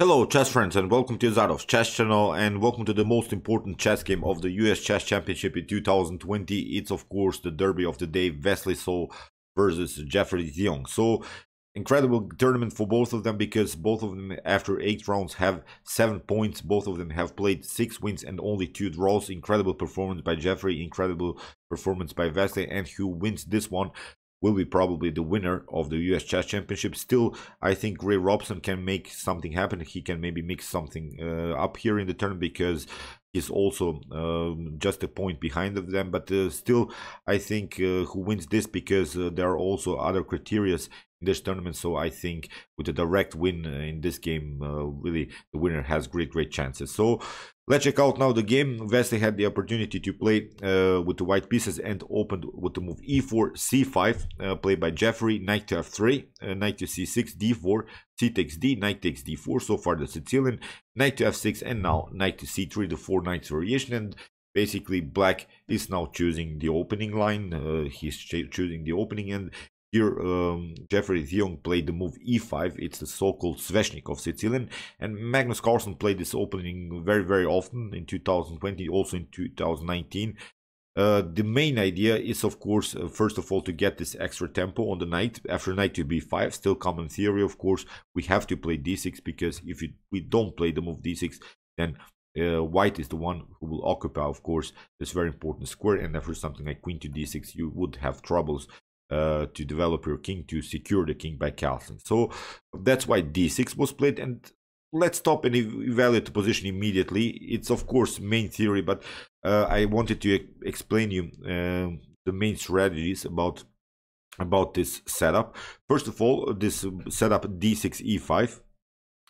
Hello chess friends and welcome to Jozarov's chess channel and welcome to the most important chess game of the US Chess Championship in 2020. It's of course the derby of the day, Wesley So versus Jeffery Xiong. So incredible tournament for both of them because both of them after 8 rounds have 7 points. Both of them have played 6 wins and only 2 draws. Incredible performance by Jeffery, incredible performance by Wesley and who wins this one will be probably the winner of the US Chess Championship. Still, I think Ray Robson can make something happen. He can maybe mix something uh, up here in the tournament because he's also um, just a point behind of them. But uh, still, I think uh, who wins this because uh, there are also other criterias in this tournament. So I think with a direct win uh, in this game, uh, really the winner has great, great chances. So Let's check out now the game. Wesley had the opportunity to play uh, with the white pieces and opened with the move e4, c5, uh, played by Jeffery, knight to f3, uh, knight to c6, d4, c takes d, knight takes d4, so far the Sicilian, knight to f6, and now knight to c3, the four knights variation, and basically black is now choosing the opening line, uh, he's choosing the opening, and here, um, Jeffery Xiong played the move e5. It's the so-called Sveshnikov Sicilian. And Magnus Carlsen played this opening very, very often in 2020, also in 2019. Uh, the main idea is, of course, uh, first of all, to get this extra tempo on the knight. After knight to b5, still common theory, of course, we have to play d6 because if we don't play the move d6, then uh, white is the one who will occupy, of course, this very important square. And after something like queen to d6, you would have troubles uh, to develop your king to secure the king by castling. So that's why d6 was played and let's stop and evaluate the position immediately. It's of course main theory, but uh, I wanted to explain you uh, the main strategies about about this setup. First of all, this setup d6 e5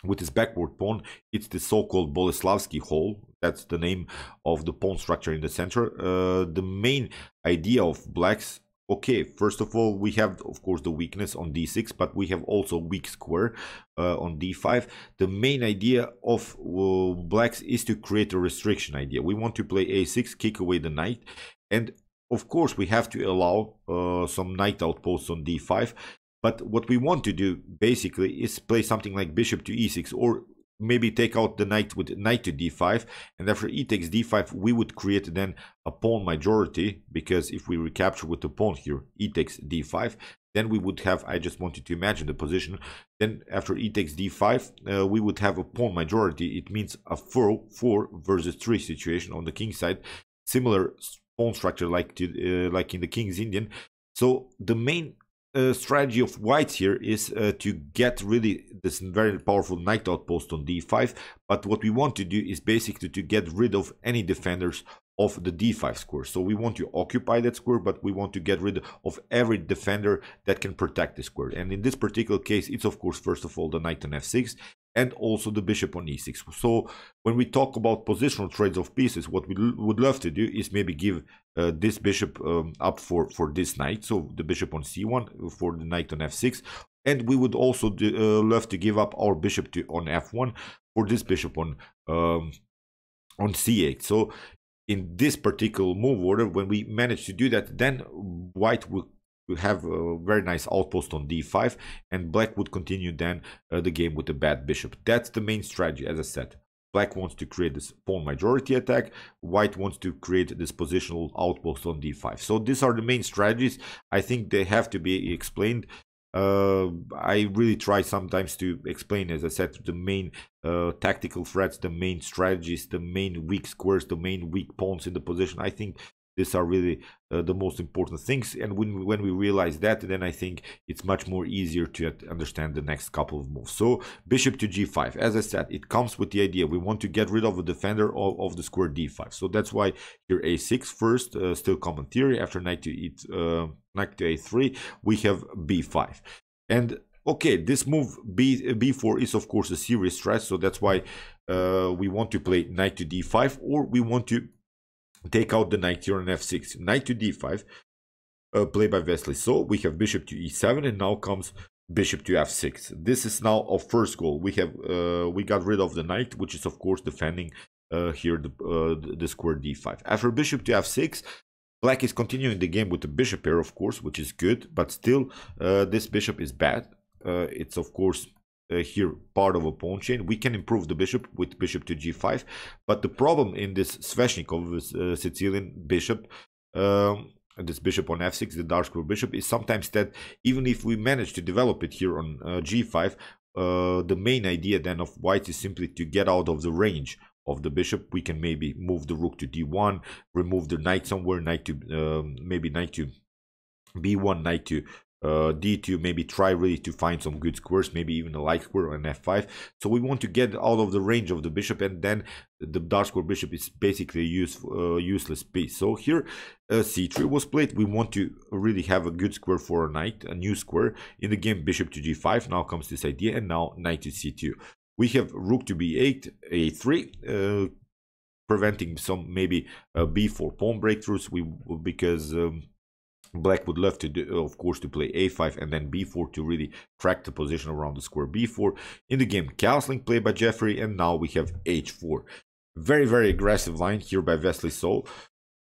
with this backward pawn, it's the so-called Boleslavsky hole. That's the name of the pawn structure in the center. Uh, the main idea of blacks okay first of all we have of course the weakness on d6 but we have also weak square uh, on d5 the main idea of uh, blacks is to create a restriction idea. We want to play a6 kick away the knight and of course we have to allow uh, some knight outposts on d5 but what we want to do basically is play something like bishop to e6 or maybe take out the knight with knight to d5 and after e takes d5 we would create then a pawn majority because if we recapture with the pawn here e takes d5 then we would have i just wanted to imagine the position then after e takes d5 uh, we would have a pawn majority. It means a 4 4 versus 3 situation on the king side similar pawn structure like to uh, like in the king's indian. So the main uh, strategy of whites here is uh, to get really this very powerful knight outpost on d5 but what we want to do is basically to get rid of any defenders of the d5 square so we want to occupy that square but we want to get rid of every defender that can protect the square and in this particular case it's of course first of all the knight on f6 and also the bishop on e6. So when we talk about positional trades of pieces, what we would love to do is maybe give uh, this bishop um, up for, for this knight. So the bishop on c1 for the knight on f6. And we would also uh, love to give up our bishop to on f1 for this bishop on um, on c8. So in this particular move order, when we manage to do that, then white will have a very nice outpost on d5 and black would continue then uh, the game with the bad bishop that's the main strategy as i said black wants to create this pawn majority attack. White wants to create this positional outpost on d5 so these are the main strategies. I think they have to be explained. Uh, I really try sometimes to explain, as I said, the main uh, tactical threats, the main strategies, the main weak squares, the main weak pawns in the position. I think these are really uh, the most important things. And when when we realize that then i think it's much more easier to understand the next couple of moves. So bishop to g5 as i said it comes with the idea. We want to get rid of the defender of, of the square d5 so that's why here a6 first uh, still common theory. After knight to e uh, knight to a3 we have b5 and okay this move b b4 is of course a serious threat. So that's why uh, we want to play knight to d5 or we want to take out the knight here on f6 knight to d5 uh, by Wesley. So we have bishop to e7 and now comes bishop to f6 this is now our first goal. We have uh, we got rid of the knight which is of course defending uh, here the, uh, the square d5 after bishop to f6 black is continuing the game with the bishop pair of course which is good but still uh, this bishop is bad. Uh, it's of course uh, here part of a pawn chain. We can improve the bishop with bishop to g5, but the problem in this Sveshnikov uh, Sicilian bishop, um, this bishop on f6, the dark square bishop, is sometimes that even if we manage to develop it here on uh, g5, uh, the main idea then of white is simply to get out of the range of the bishop. We can maybe move the rook to d1, remove the knight somewhere, knight to um, maybe knight to b1, knight to uh, d2 maybe try really to find some good squares maybe even a light square on f5 so we want to get out of the range of the bishop and then the dark square bishop is basically a use, uh, useless piece. So here uh, c3 was played. We want to really have a good square for a knight a new square in the game bishop to g5 now comes this idea and now knight to c2 we have rook to b8 a3 uh, preventing some maybe uh, b4 pawn breakthroughs. We because um, Black would love to, do, of course, to play a5 and then b4 to really crack the position around the square b4. In the game, castling played by Jeffrey, and now we have h4. Very, very aggressive line here by Wesley So.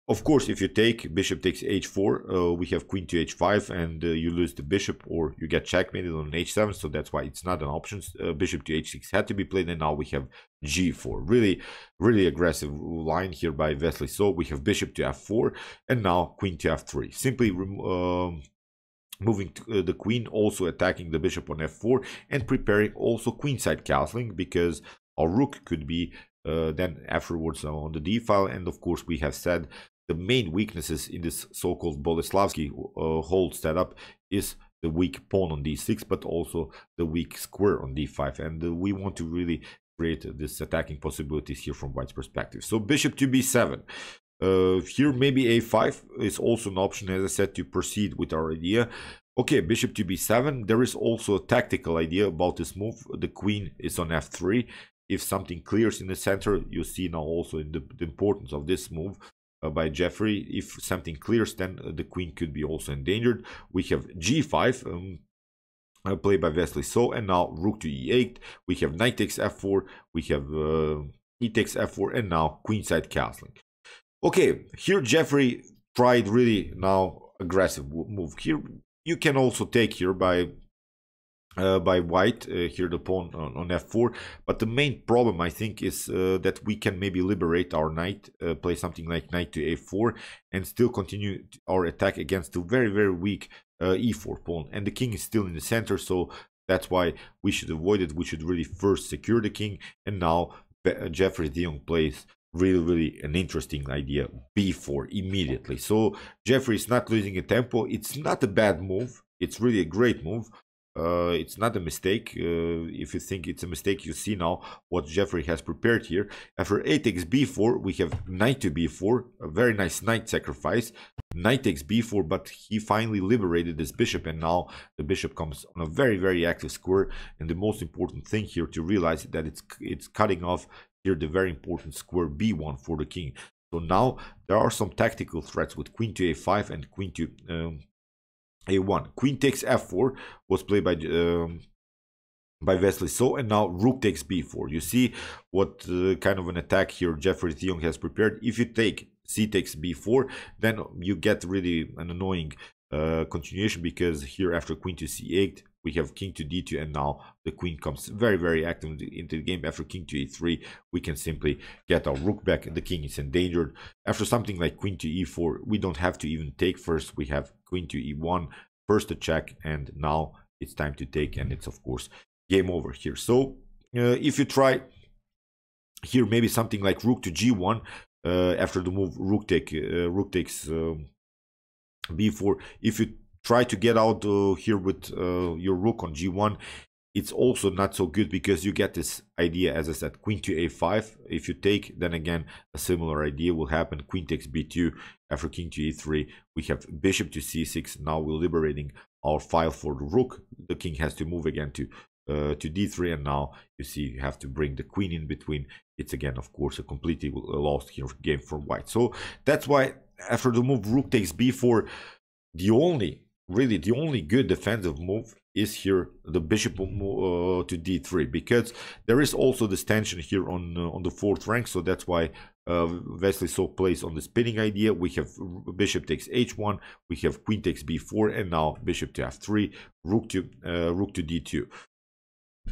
Of course, if you take bishop takes h4, uh, we have queen to h5, and uh, you lose the bishop, or you get checkmated on h7. So that's why it's not an option. Uh, bishop to h6 had to be played, and now we have g4. Really, really aggressive line here by Wesley. So we have bishop to f4, and now queen to f3. Simply um, moving to, uh, the queen, also attacking the bishop on f4, and preparing also queenside castling because our rook could be uh, then afterwards on the d file and of course we have said the main weaknesses in this so-called Boleslavsky uh, hole setup is the weak pawn on d6, but also the weak square on d5. And uh, we want to really create this attacking possibilities here from white's perspective. So bishop to b7. Uh, here maybe a5 is also an option, as I said, to proceed with our idea. Okay, bishop to b7. There is also a tactical idea about this move. The queen is on f3. If something clears in the center, you see now also in the, the importance of this move by Jeffery. If something clears, then uh, the queen could be also endangered. We have g5, um, uh, played by Wesley So, and now rook to e8. We have knight takes f4, we have uh, e takes f4, and now queenside castling. Okay, here Jeffery tried really now aggressive move. Here you can also take here by uh, by white uh, here the pawn on, on, f4 but the main problem i think is uh, that we can maybe liberate our knight uh, play something like knight to a4 and still continue our attack against the very very weak uh, e4 pawn. And the king is still in the center so that's why we should avoid it. We should really first secure the king. And now uh, Jeffery Xiong plays really really an interesting idea b4 immediately. So Jeffery is not losing a tempo. It's not a bad move. It's really a great move uh, it's not a mistake. Uh, if you think it's a mistake, you see now what Jeffery has prepared here. After a takes b4, we have knight to b4, a very nice knight sacrifice. Knight takes b4, but he finally liberated this bishop, and now the bishop comes on a very, very active square. And the most important thing here to realize that it's it's cutting off here the very important square b1 for the king. So now there are some tactical threats with queen to a5 and queen to um, a1. Queen takes f4 was played by um, by Wesley So, and now rook takes b4. You see what uh, kind of an attack here Jeffery Xiong has prepared. If you take c takes b4, then you get really an annoying uh, continuation because here after queen to c8, we have king to d2 and now the queen comes very very active into the game. After king to e3 we can simply get our rook back. The king is endangered. After something like queen to e4 we don't have to even take first. We have queen to e1 first check and now it's time to take and it's of course game over here. So uh, if you try here maybe something like rook to g1 uh, after the move rook take uh, rook takes um, b4 if you try to get out uh, here with uh, your rook on g1 it's also not so good because you get this idea as i said queen to a5 if you take then again a similar idea will happen. Queen takes b2 after king to e3 we have bishop to c6 now we're liberating our file for the rook. The king has to move again to uh, to d3 and now you see you have to bring the queen in between. It's again of course a completely lost here game for white. So that's why after the move rook takes b4 the only really the only good defensive move is here the bishop uh, to d3 because there is also this tension here on uh, on the fourth rank so that's why uh, Wesley So plays on the spinning idea. We have bishop takes h1 we have queen takes b4 and now bishop to f3 rook to uh, rook to d2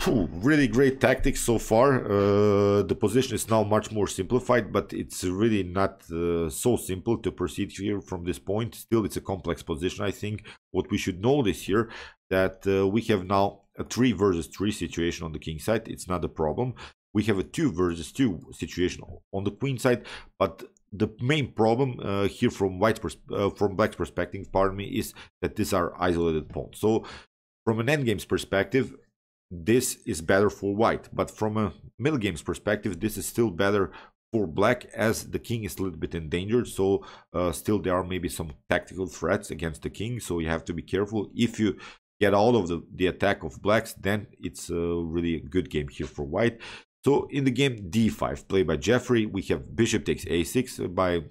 really great tactics so far. Uh, the position is now much more simplified, but it's really not uh, so simple to proceed here from this point. Still, it's a complex position. I think what we should notice here that uh, we have now a three versus three situation on the king side. It's not a problem. We have a two versus two situation on the queen side, but the main problem uh, here from white uh, from black's perspective, pardon me, is that these are isolated pawns. So from an endgame's perspective, this is better for white. But from a middle game's perspective, this is still better for black as the king is a little bit endangered. So uh, still there are maybe some tactical threats against the king. So you have to be careful. If you get out of the, the attack of blacks, then it's a really a good game here for white. So in the game d5 played by Jeffrey, we have bishop takes a6 by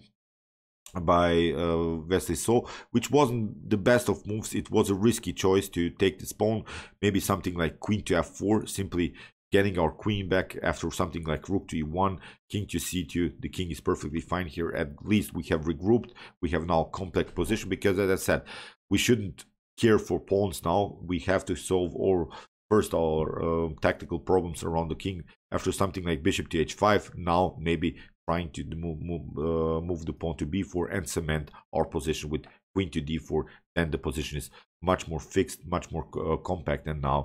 by uh, Wesley So, which wasn't the best of moves. It was a risky choice to take this pawn. Maybe something like queen to f4, simply getting our queen back after something like rook to e1, king to c2. The king is perfectly fine here. At least we have regrouped. We have now complex position because, as I said, we shouldn't care for pawns now. We have to solve all first our uh, tactical problems around the king after something like bishop to h5 now maybe trying to move move, uh, move the pawn to b4 and cement our position with queen to d4 then the position is much more fixed much more uh, compact and now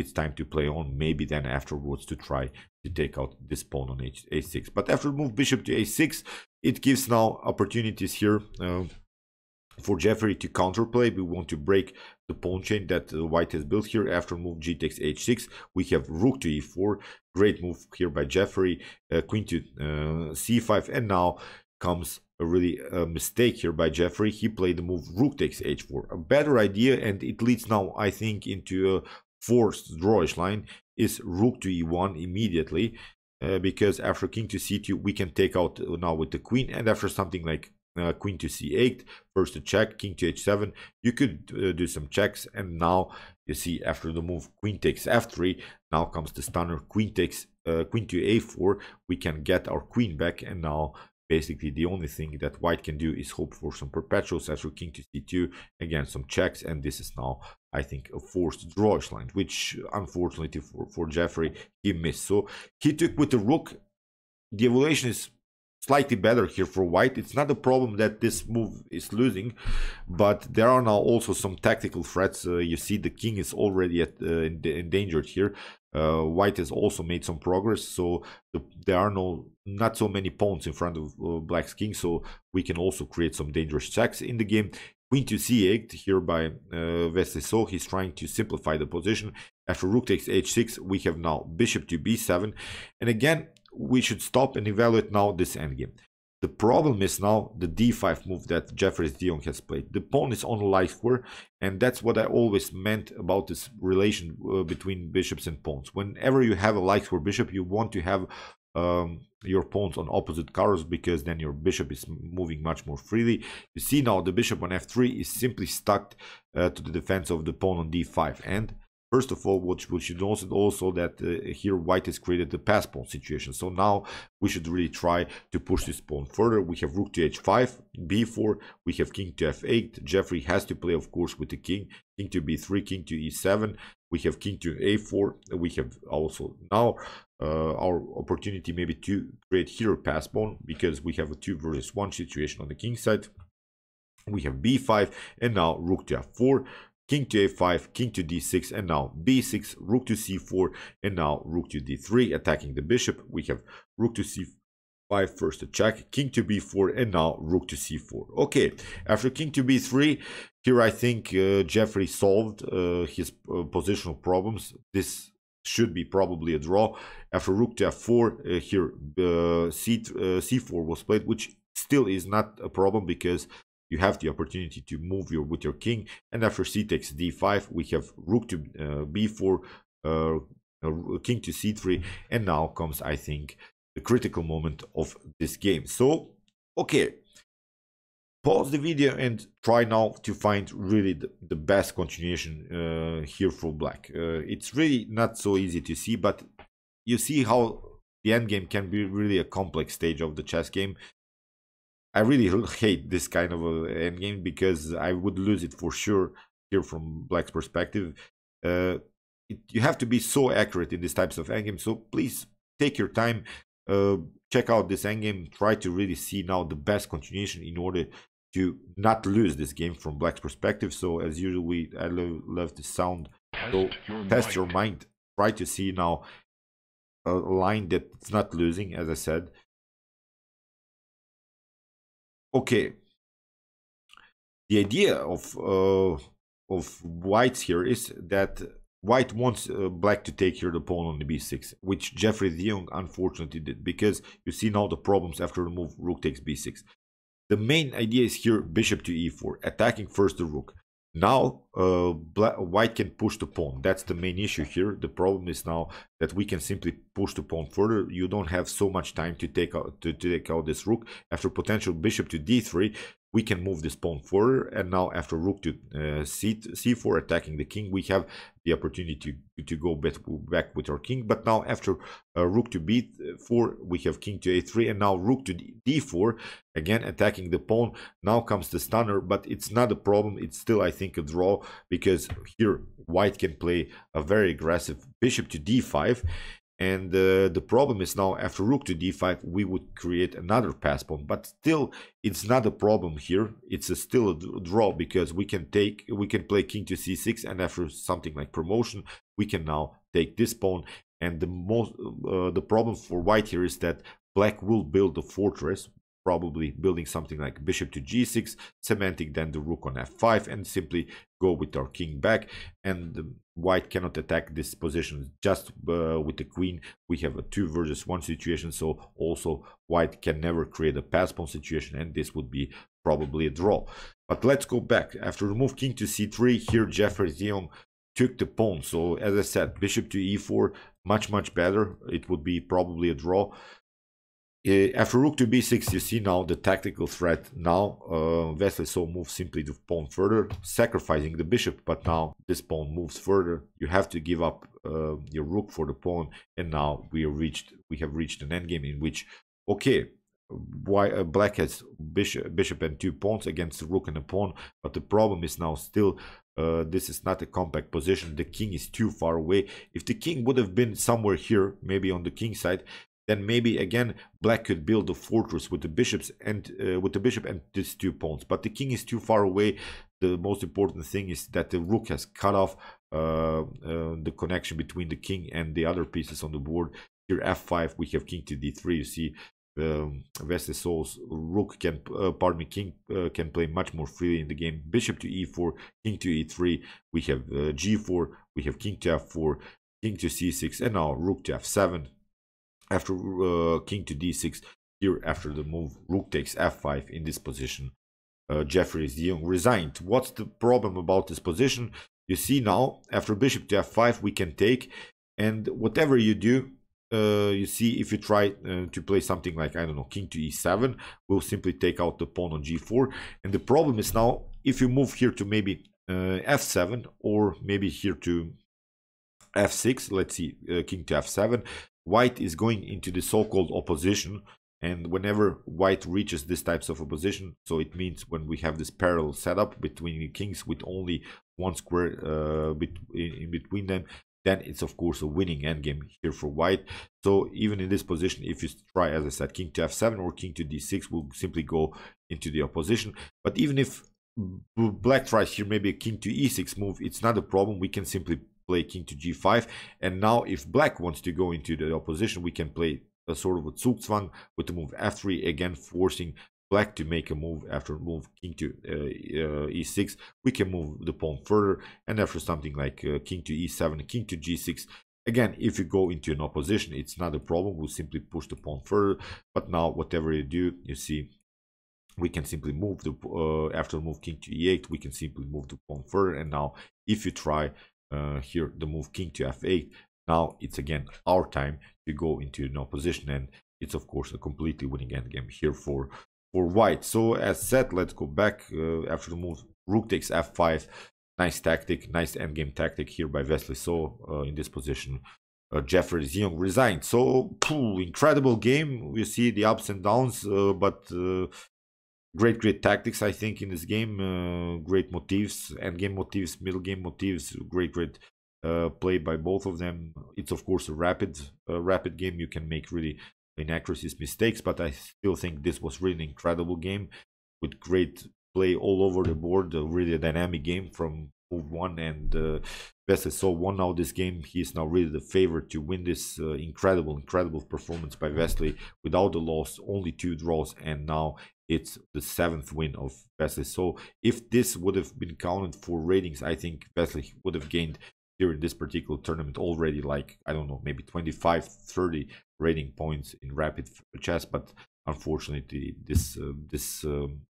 it's time to play on maybe then afterwards to try to take out this pawn on H a6 but after move bishop to a6 it gives now opportunities here uh, for Jeffery to counterplay, we want to break the pawn chain that the white has built here. After move g takes h6, we have rook to e4. Great move here by Jeffery. Uh, queen to uh, c5, and now comes a really uh, mistake here by Jeffery. He played the move rook takes h4. A better idea, and it leads now, I think, into a forced drawish line, is rook to e1 immediately. Uh, because after king to c2 we can take out uh, now with the queen and after something like uh, queen to c8 first a check king to h7 you could uh, do some checks and now you see after the move queen takes f3 now comes the stunner queen takes uh, queen to a4 we can get our queen back and now basically the only thing that white can do is hope for some perpetuals after king to c2 again some checks and this is now i think a forced drawish line which unfortunately for, for Jeffery he missed. So he took with the rook. The evaluation is slightly better here for white. It's not a problem that this move is losing, but there are now also some tactical threats. Uh, you see the king is already at, uh, endangered here. Uh, white has also made some progress, so the, there are no not so many pawns in front of uh, black's king, so we can also create some dangerous checks in the game. Queen to c8 here by uh, So he's trying to simplify the position. After rook takes h6, we have now bishop to b7, and again we should stop and evaluate now this endgame. The problem is now the d5 move that Jeffery Xiong has played. The pawn is on light square, and that's what I always meant about this relation uh, between bishops and pawns. Whenever you have a light square bishop, you want to have um, your pawns on opposite colors because then your bishop is moving much more freely. You see now the bishop on f3 is simply stuck uh, to the defense of the pawn on d5 and First of all, what we should note also that uh, here white has created the pass pawn situation. So now we should really try to push this pawn further. We have rook to h5, b4, we have king to f8. Jeffery has to play, of course, with the king. King to b3, king to e7. We have king to a4. We have also now uh, our opportunity maybe to create here a pass pawn because we have a 2 versus 1 situation on the king side. We have b5 and now rook to f4 king to a5, king to d6, and now b6, rook to c4, and now rook to d3, attacking the bishop. We have rook to c5 first check, king to b4, and now rook to c4. Okay, after king to b3, here I think uh, Jeffery solved uh, his uh, positional problems. This should be probably a draw. After rook to f4, uh, here uh, c, uh, c4 was played, which still is not a problem because you have the opportunity to move your with your king and after c takes d5 we have rook to uh, b4 uh, uh, king to c3 and now comes i think the critical moment of this game. So okay. Pause the video and try now to find really the, the best continuation uh, here for black. Uh, it's really not so easy to see but you see how the endgame can be really a complex stage of the chess game I really hate this kind of endgame because I would lose it for sure here from Black's perspective. Uh, it, you have to be so accurate in these types of endgames. So please take your time, uh, check out this endgame, try to really see now the best continuation in order to not lose this game from Black's perspective. So as usual, we I love, love the sound. So your test mind. your mind. Try to see now a line that's not losing, as I said. Okay. The idea of uh, of whites here is that white wants uh, black to take here the pawn on the b6, which Jeffery Xiong unfortunately did because you see now the problems after the move rook takes b6. The main idea is here bishop to e4, attacking first the rook. Now, uh, black, white can push the pawn. That's the main issue here. The problem is now that we can simply push the pawn further. You don't have so much time to take out to, to take out this rook. After potential bishop to d3, we can move this pawn further and now after rook to uh, c c4 attacking the king we have the opportunity to, to go back, back with our king. But now after uh, rook to b4 we have king to a3 and now rook to d4 again attacking the pawn. Now comes the stunner but it's not a problem. It's still i think a draw because here white can play a very aggressive bishop to d5 and uh, the problem is now after rook to d5, we would create another pass pawn. But still, it's not a problem here. It's a still a draw because we can take, we can play king to c6, and after something like promotion, we can now take this pawn. And the most, uh, the problem for white here is that black will build a fortress probably building something like bishop to g6, cementing then the rook on f5 and simply go with our king back. And white cannot attack this position. Just uh, with the queen we have a two versus one situation so also white can never create a pass pawn situation and this would be probably a draw. But let's go back. After remove king to c3 here Jeffery Xiong took the pawn. So as i said bishop to e4 much much better. It would be probably a draw after rook to b6, you see now the tactical threat. Now uh, Wesley So moves simply the pawn further, sacrificing the bishop. But now this pawn moves further. You have to give up uh, your rook for the pawn, and now we have reached we have reached an endgame in which, okay, why uh, black has bishop, bishop and two pawns against the rook and a pawn. But the problem is now still uh, this is not a compact position. The king is too far away. If the king would have been somewhere here, maybe on the king side, then maybe again black could build a fortress with the bishops and uh, with the bishop and these two pawns. But the king is too far away. The most important thing is that the rook has cut off uh, uh, the connection between the king and the other pieces on the board. Here f5 we have king to d3 you see um, So's rook can, uh, pardon me, king uh, can play much more freely in the game. Bishop to e4, king to e3. We have uh, g4, we have king to f4, king to c6, and now rook to f7 after uh, king to d6 here after the move rook takes f5 in this position. Uh, Xiong resigned. What's the problem about this position? You see now after bishop to f5 we can take and whatever you do uh, you see if you try uh, to play something like I don't know king to e7 we'll simply take out the pawn on g4 and the problem is now if you move here to maybe uh, f7 or maybe here to f6 let's see uh, king to f7 white is going into the so-called opposition. And whenever white reaches this types of opposition so it means when we have this parallel setup between the kings with only one square uh, in between them then it's of course a winning endgame here for white. So even in this position if you try as i said king to f7 or king to d6 will simply go into the opposition. But even if black tries here maybe a king to e6 move it's not a problem. We can simply play king to g5 and now if black wants to go into the opposition we can play a sort of a zugzwang with the move f3 again forcing black to make a move after move king to uh, uh, e6 we can move the pawn further and after something like uh, king to e7 king to g6 again if you go into an opposition it's not a problem. We'll simply push the pawn further but now whatever you do you see we can simply move the uh, after move king to e8 we can simply move the pawn further and now if you try uh, here the move king to f8 now it's again our time to go into no position and it's of course a completely winning endgame here for for white. So as said let's go back uh, after the move. Rook takes f5 nice tactic nice endgame tactic here by Wesley So uh, in this position. Uh, Jeffery Xiong resigned. So phew, incredible game. We see the ups and downs uh, but uh, great great tactics i think in this game uh, great motifs end game motifs middle game motifs great great uh, play by both of them. It's of course a rapid, uh, rapid game. You can make really inaccuracies, mistakes, but I still think this was really an incredible game with great play all over the board. A really dynamic game from one and uh, Wesley So won now this game. He is now really the favorite to win this uh, incredible, incredible performance by Wesley without the loss, only two draws, and now it's the seventh win of Wesley. So if this would have been counted for ratings, I think Wesley would have gained during this particular tournament already like I don't know maybe 25 30 rating points in rapid chess but unfortunately this uh, this um,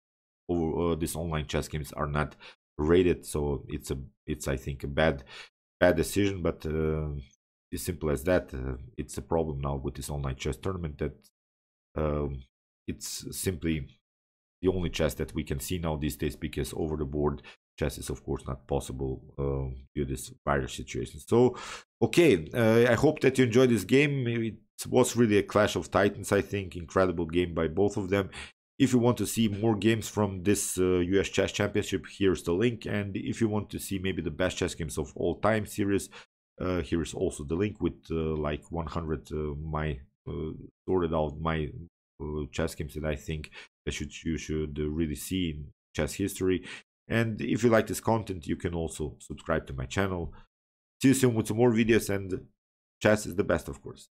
over, uh, these online chess games are not rated so it's a it's I think a bad bad decision but uh, as simple as that uh, it's a problem now with this online chess tournament that um, it's simply the only chess that we can see now these days because over the board chess is of course not possible uh, due to this virus situation. So okay uh, i hope that you enjoyed this game. It was really a clash of titans i think. Incredible game by both of them if you want to see more games from this uh, us chess championship here's the link and if you want to see maybe the best chess games of all time series uh, here is also the link with uh, like 100 uh, my sorted out my chess games that i think that should you should really see in chess history and if you like this content, you can also subscribe to my channel. See you soon with some more videos and chess is the best, of course.